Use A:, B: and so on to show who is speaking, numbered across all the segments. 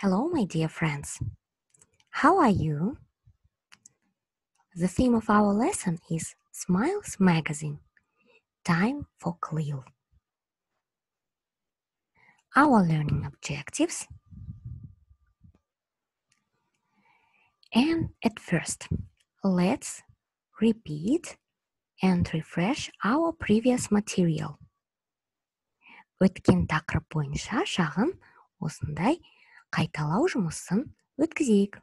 A: Hello, my dear friends. How are you? The theme of our lesson is Smiles Magazine Time for CLIL. Our learning objectives. And at first, let's repeat and refresh our previous material. өткен тақырып бойынша шағын осындай қайталау жұмысын өткізейік.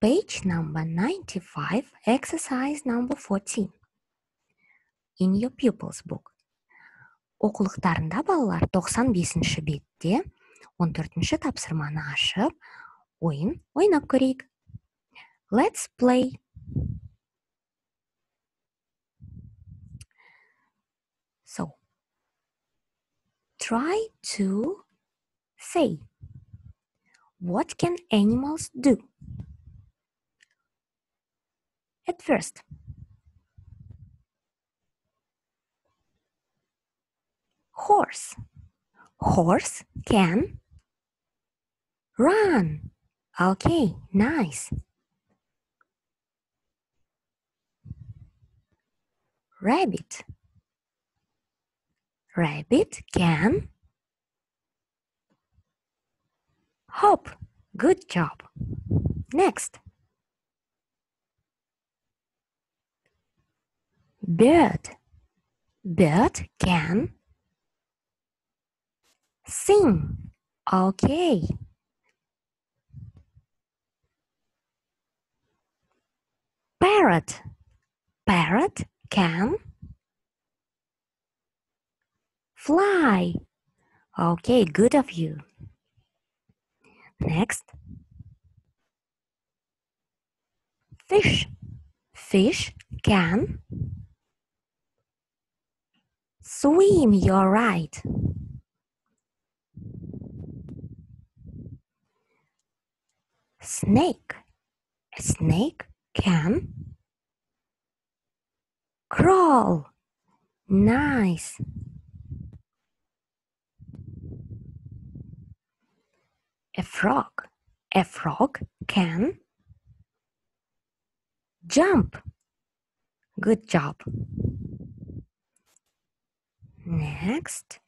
A: Page number 95, exercise number 14. In your pupils book. Оқулықтарында балалар 95-ші бетте 14-ші тапсырманы ашып, ойын ойнап көрейік. Let's play. So, try to say, what can animals do? At first, horse. Horse can run. Okay, nice. Rabbit. Rabbit can hop. Good job. Next. Bird. Bird can sing. Okay. Parrot. Parrot can fly. Okay, good of you. Next. Fish. Fish can swim. You're right. Snake. A snake can crawl. Nice. A frog. A frog can jump. Good job. Next.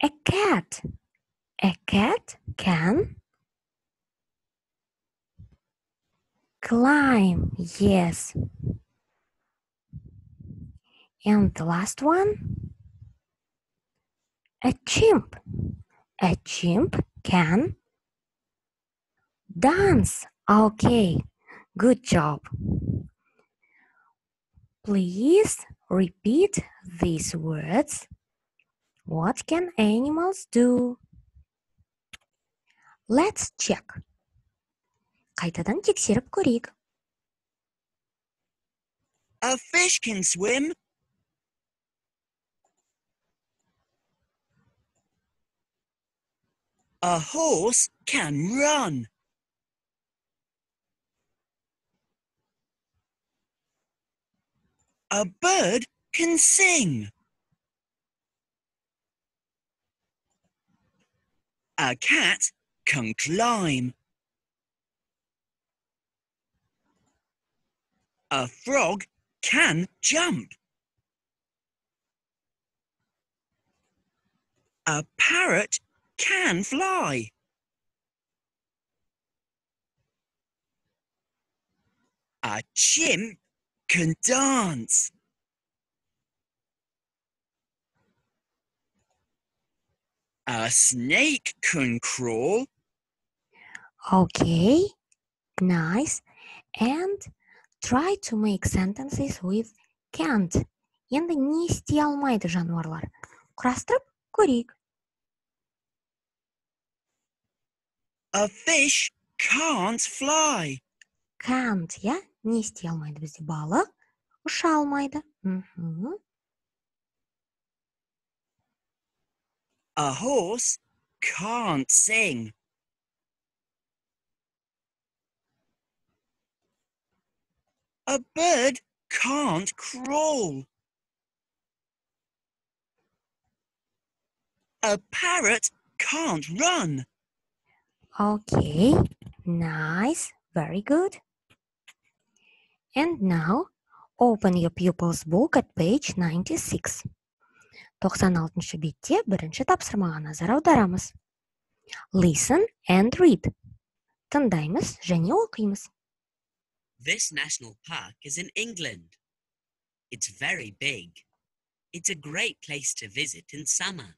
A: A cat. A cat can climb. Yes. And the last one. A chimp. A chimp can dance. Okay, good job. Please repeat these words. What can animals do? Let's check. Қайтадан тексеріп көрейік.
B: A fish can swim. A horse can run. A bird can sing. A cat can climb. A frog can jump. A parrot can fly. A chimp can dance. A snake can crawl.
A: Okay, nice. And try to make sentences with can't. Енді не істей алмайды жануарлар? Құрастырып көрейік.
B: A fish can't fly.
A: Can't, иә? Не істей алмайды бізде? Балық ұша алмайды. Мхм.
B: A horse can't sing. A bird can't crawl. A parrot
C: can't run.
A: Okay, nice, very good. And now open your pupil's book at page 96. 96 бетте бірінші тапсырмаға назар аударамыз. Listen and read. Тыңдаймыз және оқимыз.
C: This national park is in England. It's very big. It's a great place to visit in summer.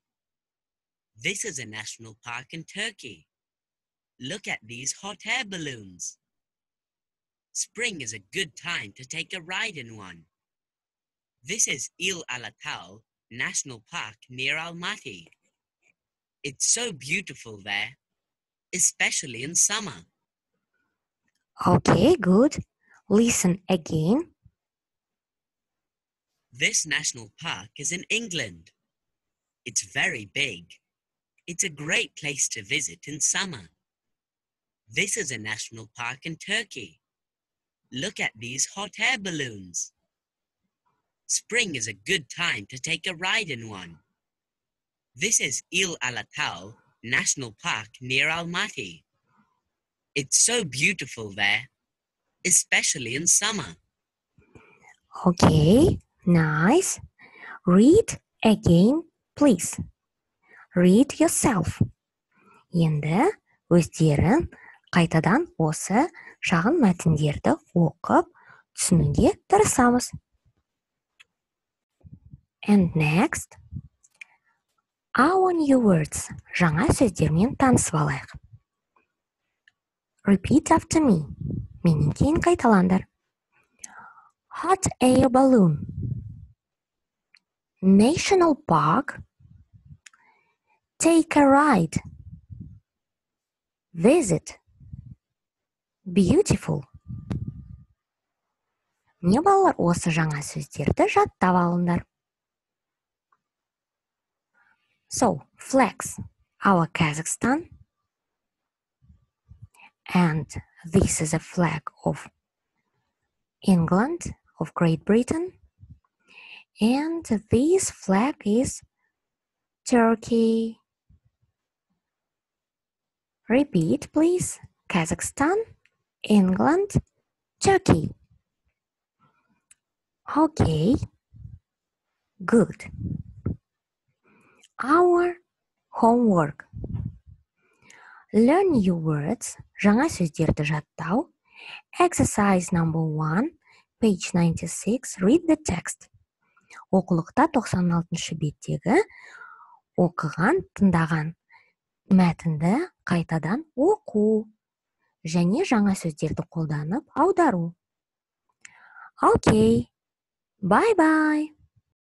C: This is a national park in Turkey. Look at these hot air balloons. Spring is a good time to take a ride in one. This is Ile-Alatau National Park near Almaty. It's so beautiful there, especially in summer.
A: Okay, good. Listen again.
C: This national park is in England. It's very big. It's a great place to visit in summer. This is a national park in Turkey. Look at these hot air balloons. Spring is a good time to take a ride in one. This is Ile-Alatau National Park near Almaty. It's so beautiful there, especially in summer.
A: Okay, nice. Read again, please. Read yourself. Yanda was dearer қайтадан осы шағын мәтіндерді оқып түсінуге тырысамыз. And next, our new words жаңа сөздермен танысып алайық. Repeat after me. Менен кейін қайталаңдар. Hot air balloon. National park. Take a ride. Visit. Beautiful. Міне балалар осы жаңа сөздерді жаттап алыңдар. So, flags. Our Kazakhstan. And this is a flag of England, of Great Britain. And this flag is Turkey. Repeat, please. Kazakhstan, England, Turkey. Okay, good. Our homework. Learn new words. Жаңа сөздерді жаттау. Exercise number one, page 96. Read the text. Оқулықта 96 беттегі оқыған, тыңдаған мәтінді қайтадан оқу және жаңа сөздерді қолданып аудару. Okay. Bye bye.